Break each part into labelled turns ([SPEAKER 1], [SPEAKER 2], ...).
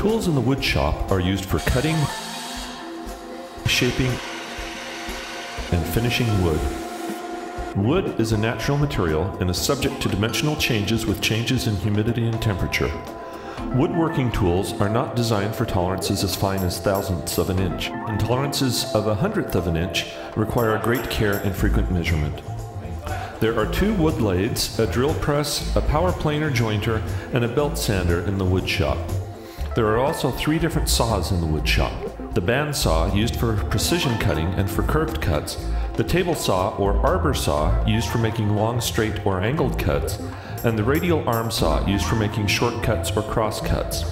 [SPEAKER 1] tools in the wood shop are used for cutting, shaping, and finishing wood. Wood is a natural material and is subject to dimensional changes with changes in humidity and temperature. Woodworking tools are not designed for tolerances as fine as thousandths of an inch, and tolerances of a hundredth of an inch require great care and frequent measurement. There are two wood lathes, a drill press, a power planer jointer, and a belt sander in the wood shop. There are also three different saws in the wood shop. The band saw, used for precision cutting and for curved cuts, the table saw or arbor saw, used for making long, straight, or angled cuts, and the radial arm saw, used for making short cuts or cross cuts.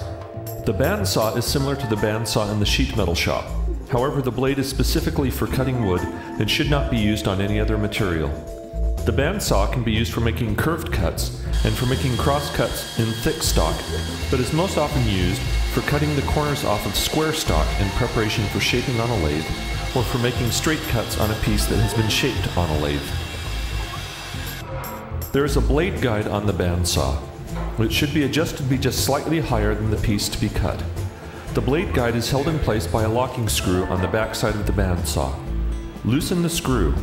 [SPEAKER 1] The band saw is similar to the band saw in the sheet metal shop. However, the blade is specifically for cutting wood and should not be used on any other material. The band saw can be used for making curved cuts and for making cross cuts in thick stock, but is most often used for cutting the corners off of square stock in preparation for shaping on a lathe, or for making straight cuts on a piece that has been shaped on a lathe. There is a blade guide on the bandsaw. It should be adjusted to be just slightly higher than the piece to be cut. The blade guide is held in place by a locking screw on the back side of the bandsaw. Loosen the screw.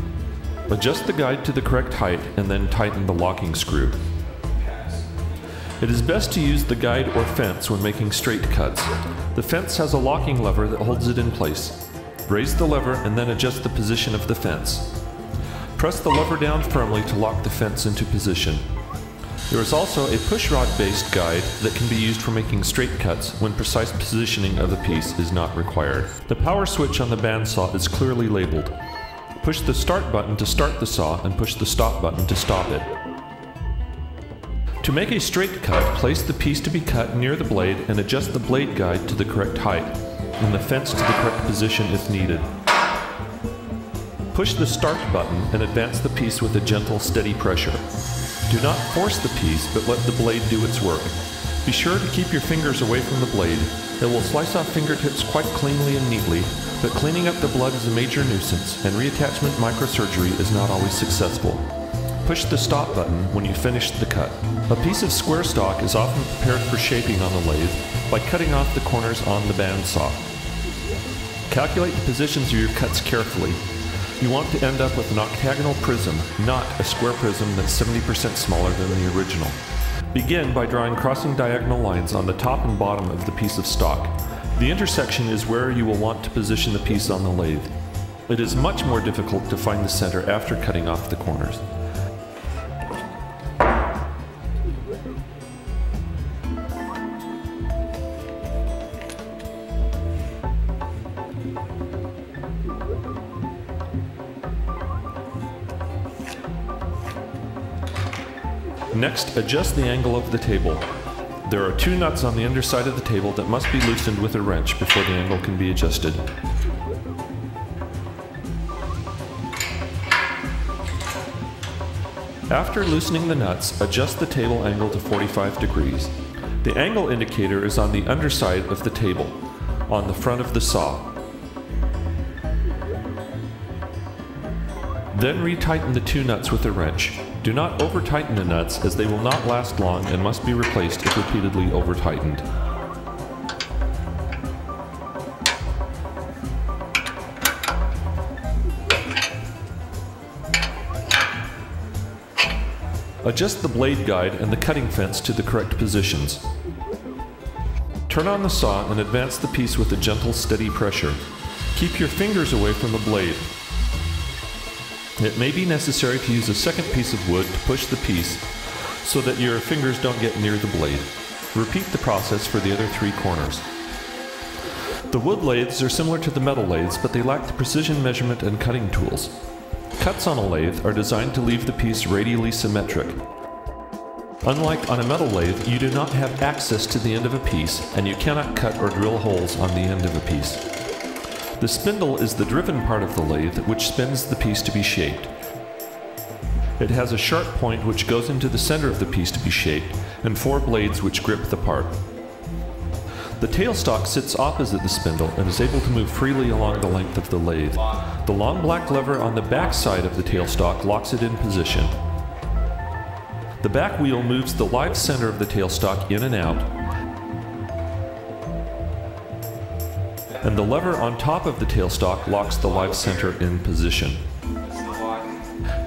[SPEAKER 1] Adjust the guide to the correct height and then tighten the locking screw. It is best to use the guide or fence when making straight cuts. The fence has a locking lever that holds it in place. Raise the lever and then adjust the position of the fence. Press the lever down firmly to lock the fence into position. There is also a push rod based guide that can be used for making straight cuts when precise positioning of the piece is not required. The power switch on the bandsaw is clearly labeled. Push the start button to start the saw and push the stop button to stop it. To make a straight cut, place the piece to be cut near the blade and adjust the blade guide to the correct height, and the fence to the correct position if needed. Push the start button and advance the piece with a gentle, steady pressure. Do not force the piece, but let the blade do its work. Be sure to keep your fingers away from the blade. It will slice off fingertips quite cleanly and neatly, but cleaning up the blood is a major nuisance, and reattachment microsurgery is not always successful. Push the stop button when you finish the cut. A piece of square stock is often prepared for shaping on the lathe by cutting off the corners on the bandsaw. Calculate the positions of your cuts carefully. You want to end up with an octagonal prism, not a square prism that's 70% smaller than the original. Begin by drawing crossing diagonal lines on the top and bottom of the piece of stock. The intersection is where you will want to position the piece on the lathe. It is much more difficult to find the center after cutting off the corners. Next, adjust the angle of the table. There are two nuts on the underside of the table that must be loosened with a wrench before the angle can be adjusted. After loosening the nuts, adjust the table angle to 45 degrees. The angle indicator is on the underside of the table, on the front of the saw. Then retighten the two nuts with a wrench. Do not over tighten the nuts as they will not last long and must be replaced if repeatedly over tightened. Adjust the blade guide and the cutting fence to the correct positions. Turn on the saw and advance the piece with a gentle, steady pressure. Keep your fingers away from the blade. It may be necessary to use a second piece of wood to push the piece so that your fingers don't get near the blade. Repeat the process for the other three corners. The wood lathes are similar to the metal lathes, but they lack the precision measurement and cutting tools. Cuts on a lathe are designed to leave the piece radially symmetric. Unlike on a metal lathe, you do not have access to the end of a piece, and you cannot cut or drill holes on the end of a piece. The spindle is the driven part of the lathe which spins the piece to be shaped. It has a sharp point which goes into the center of the piece to be shaped, and four blades which grip the part. The tailstock sits opposite the spindle and is able to move freely along the length of the lathe. The long black lever on the back side of the tailstock locks it in position. The back wheel moves the live center of the tailstock in and out. And the lever on top of the tailstock locks the live center in position.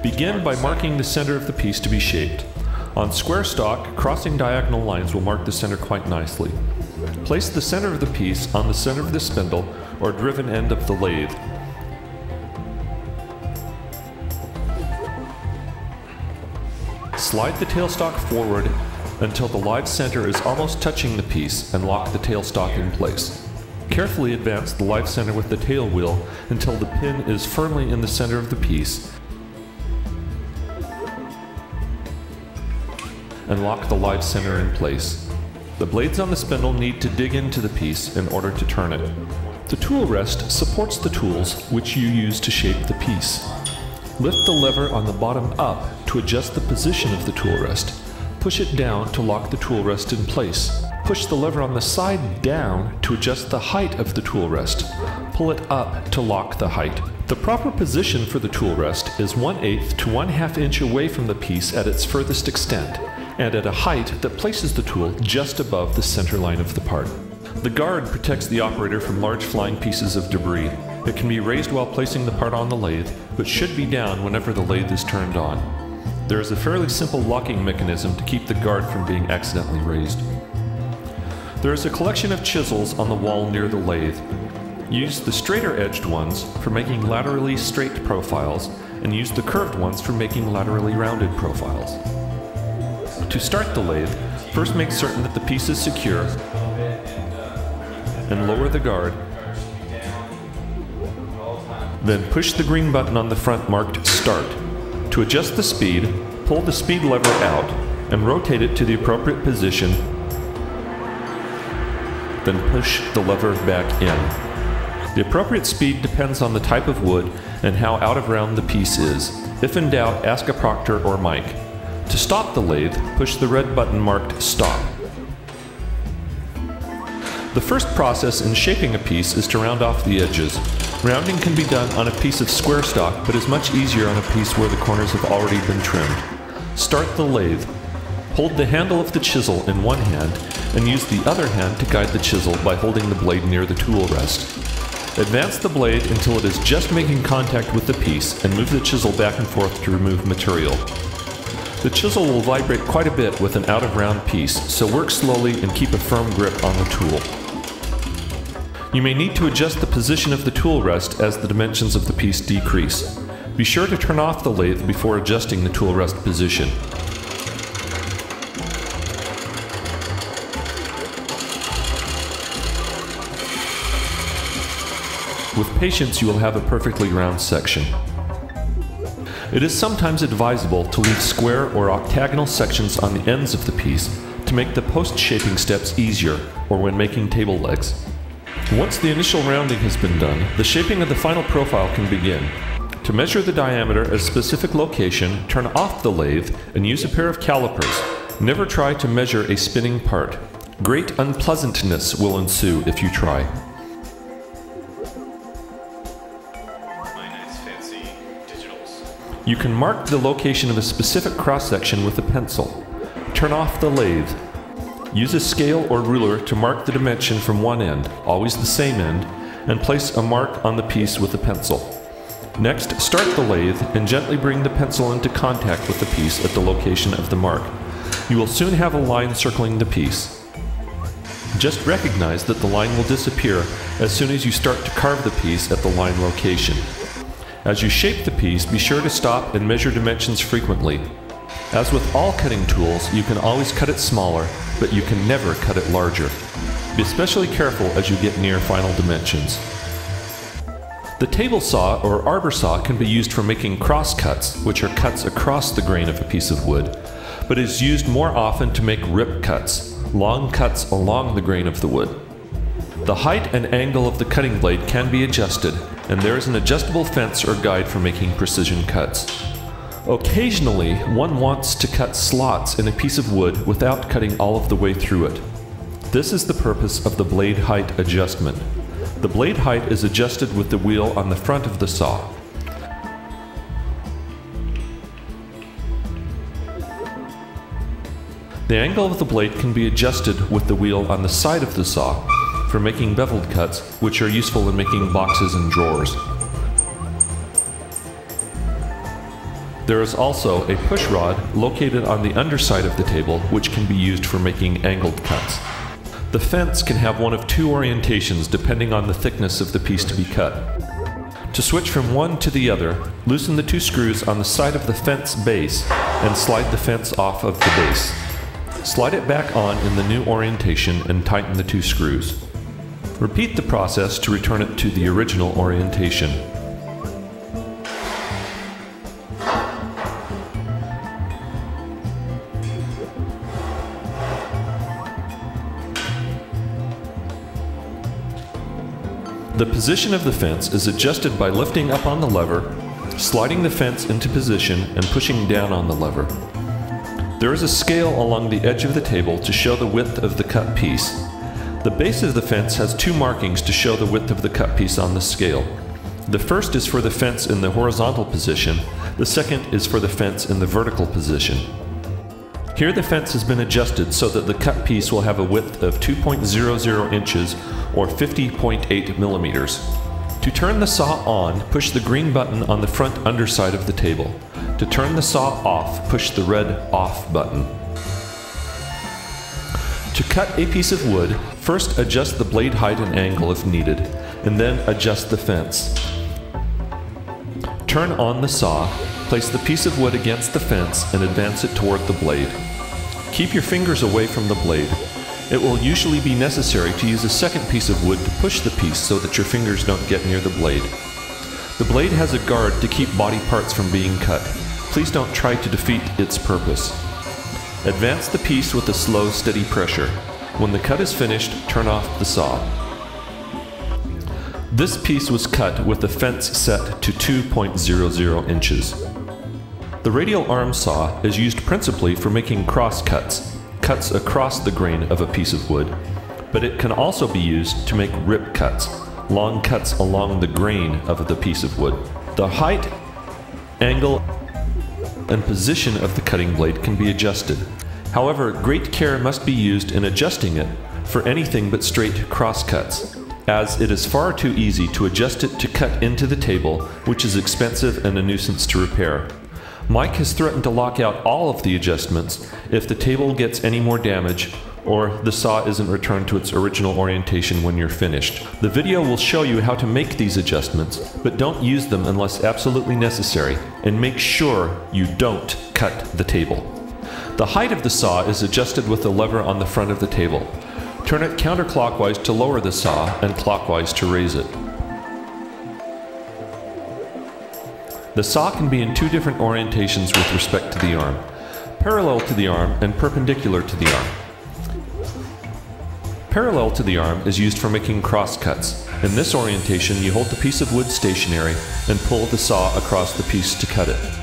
[SPEAKER 1] Begin by marking the center of the piece to be shaped. On square stock, crossing diagonal lines will mark the center quite nicely. Place the center of the piece on the center of the spindle or driven end of the lathe. Slide the tailstock forward until the live center is almost touching the piece and lock the tailstock in place. Carefully advance the live center with the tail wheel until the pin is firmly in the center of the piece and lock the live center in place. The blades on the spindle need to dig into the piece in order to turn it. The tool rest supports the tools which you use to shape the piece. Lift the lever on the bottom up to adjust the position of the tool rest. Push it down to lock the tool rest in place. Push the lever on the side down to adjust the height of the tool rest. Pull it up to lock the height. The proper position for the tool rest is 1 8 to 1 2 inch away from the piece at its furthest extent, and at a height that places the tool just above the center line of the part. The guard protects the operator from large flying pieces of debris. It can be raised while placing the part on the lathe, but should be down whenever the lathe is turned on. There is a fairly simple locking mechanism to keep the guard from being accidentally raised. There is a collection of chisels on the wall near the lathe. Use the straighter edged ones for making laterally straight profiles, and use the curved ones for making laterally rounded profiles. To start the lathe, first make certain that the piece is secure and lower the guard. Then push the green button on the front marked Start. To adjust the speed, pull the speed lever out and rotate it to the appropriate position. Then push the lever back in. The appropriate speed depends on the type of wood and how out of round the piece is. If in doubt, ask a proctor or Mike. To stop the lathe, push the red button marked Stop. The first process in shaping a piece is to round off the edges. Rounding can be done on a piece of square stock, but is much easier on a piece where the corners have already been trimmed. Start the lathe. Hold the handle of the chisel in one hand and use the other hand to guide the chisel by holding the blade near the tool rest. Advance the blade until it is just making contact with the piece and move the chisel back and forth to remove material. The chisel will vibrate quite a bit with an out of round piece, so work slowly and keep a firm grip on the tool. You may need to adjust the position of the tool rest as the dimensions of the piece decrease. Be sure to turn off the lathe before adjusting the tool rest position. With patience, you will have a perfectly round section. It is sometimes advisable to leave square or octagonal sections on the ends of the piece to make the post-shaping steps easier, or when making table legs. Once the initial rounding has been done, the shaping of the final profile can begin. To measure the diameter at a specific location, turn off the lathe and use a pair of calipers. Never try to measure a spinning part. Great unpleasantness will ensue if you try. You can mark the location of a specific cross section with a pencil. Turn off the lathe. Use a scale or ruler to mark the dimension from one end, always the same end, and place a mark on the piece with a pencil. Next, start the lathe and gently bring the pencil into contact with the piece at the location of the mark. You will soon have a line circling the piece. Just recognize that the line will disappear as soon as you start to carve the piece at the line location. As you shape the piece, be sure to stop and measure dimensions frequently. As with all cutting tools, you can always cut it smaller, but you can never cut it larger. Be especially careful as you get near final dimensions. The table saw or arbor saw can be used for making cross cuts, which are cuts across the grain of a piece of wood, but is used more often to make rip cuts, long cuts along the grain of the wood. The height and angle of the cutting blade can be adjusted, and there is an adjustable fence or guide for making precision cuts. Occasionally, one wants to cut slots in a piece of wood without cutting all of the way through it. This is the purpose of the blade height adjustment. The blade height is adjusted with the wheel on the front of the saw. The angle of the blade can be adjusted with the wheel on the side of the saw for making beveled cuts, which are useful in making boxes and drawers. There is also a push rod located on the underside of the table which can be used for making angled cuts. The fence can have one of two orientations depending on the thickness of the piece to be cut. To switch from one to the other, loosen the two screws on the side of the fence base and slide the fence off of the base. Slide it back on in the new orientation and tighten the two screws. Repeat the process to return it to the original orientation. The position of the fence is adjusted by lifting up on the lever, sliding the fence into position, and pushing down on the lever. There is a scale along the edge of the table to show the width of the cut piece. The base of the fence has two markings to show the width of the cut piece on the scale. The first is for the fence in the horizontal position, the second is for the fence in the vertical position. Here the fence has been adjusted so that the cut piece will have a width of 2.00 inches or 50.8 millimeters. To turn the saw on, push the green button on the front underside of the table. To turn the saw off, push the red off button. To cut a piece of wood, first adjust the blade height and angle if needed, and then adjust the fence. Turn on the saw, place the piece of wood against the fence and advance it toward the blade. Keep your fingers away from the blade. It will usually be necessary to use a second piece of wood to push the piece so that your fingers don't get near the blade. The blade has a guard to keep body parts from being cut. Please don't try to defeat its purpose. Advance the piece with a slow, steady pressure. When the cut is finished, turn off the saw. This piece was cut with the fence set to 2.00 inches. The radial arm saw is used principally for making cross cuts, cuts across the grain of a piece of wood, but it can also be used to make rip cuts, long cuts along the grain of the piece of wood. The height, angle, and position of the cutting blade can be adjusted. However, great care must be used in adjusting it for anything but straight crosscuts, as it is far too easy to adjust it to cut into the table, which is expensive and a nuisance to repair. Mike has threatened to lock out all of the adjustments if the table gets any more damage or the saw isn't returned to its original orientation when you're finished. The video will show you how to make these adjustments, but don't use them unless absolutely necessary, and make sure you don't cut the table. The height of the saw is adjusted with the lever on the front of the table. Turn it counterclockwise to lower the saw and clockwise to raise it. The saw can be in two different orientations with respect to the arm, parallel to the arm and perpendicular to the arm. Parallel to the arm is used for making cross cuts. In this orientation, you hold the piece of wood stationary and pull the saw across the piece to cut it.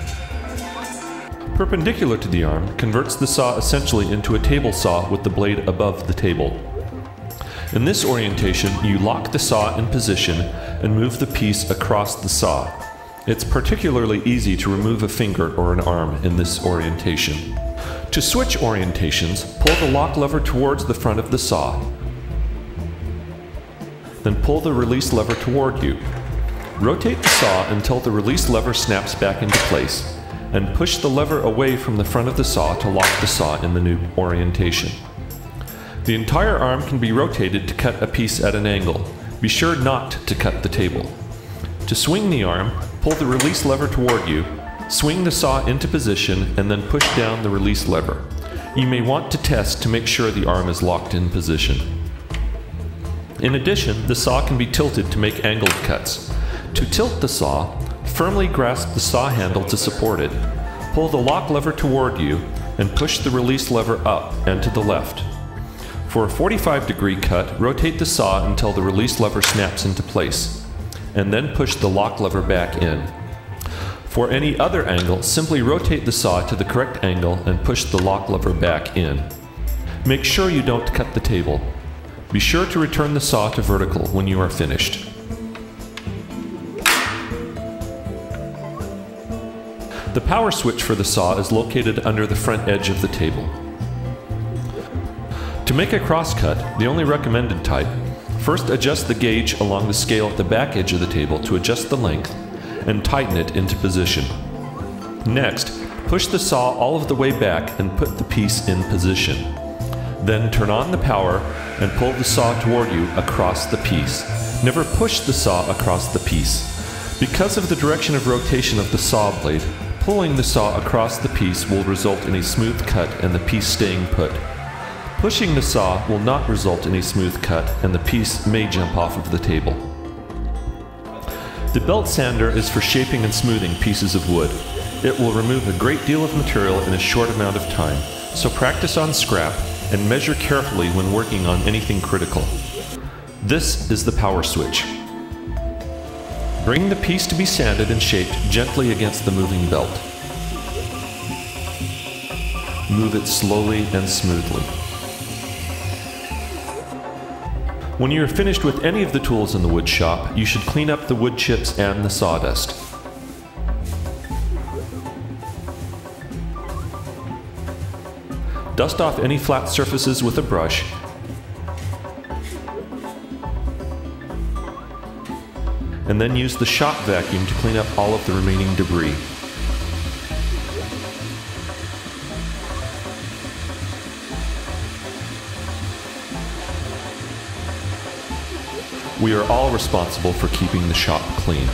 [SPEAKER 1] Perpendicular to the arm converts the saw essentially into a table saw with the blade above the table. In this orientation, you lock the saw in position and move the piece across the saw. It's particularly easy to remove a finger or an arm in this orientation. To switch orientations, pull the lock lever towards the front of the saw. Then pull the release lever toward you. Rotate the saw until the release lever snaps back into place, and push the lever away from the front of the saw to lock the saw in the new orientation. The entire arm can be rotated to cut a piece at an angle. Be sure not to cut the table. To swing the arm, pull the release lever toward you, swing the saw into position, and then push down the release lever. You may want to test to make sure the arm is locked in position. In addition, the saw can be tilted to make angled cuts. To tilt the saw, firmly grasp the saw handle to support it. Pull the lock lever toward you and push the release lever up and to the left. For a 45 degree cut, rotate the saw until the release lever snaps into place and then push the lock lever back in. For any other angle, simply rotate the saw to the correct angle and push the lock lever back in. Make sure you don't cut the table. Be sure to return the saw to vertical when you are finished. The power switch for the saw is located under the front edge of the table. To make a crosscut, the only recommended type, First, adjust the gauge along the scale at the back edge of the table to adjust the length and tighten it into position. Next, push the saw all of the way back and put the piece in position. Then turn on the power and pull the saw toward you across the piece. Never push the saw across the piece. Because of the direction of rotation of the saw blade, pulling the saw across the piece will result in a smooth cut and the piece staying put. Pushing the saw will not result in a smooth cut and the piece may jump off of the table. The belt sander is for shaping and smoothing pieces of wood. It will remove a great deal of material in a short amount of time, so practice on scrap and measure carefully when working on anything critical. This is the power switch. Bring the piece to be sanded and shaped gently against the moving belt. Move it slowly and smoothly. When you are finished with any of the tools in the wood shop, you should clean up the wood chips and the sawdust. Dust off any flat surfaces with a brush and then use the shop vacuum to clean up all of the remaining debris. We are all responsible for keeping the shop clean.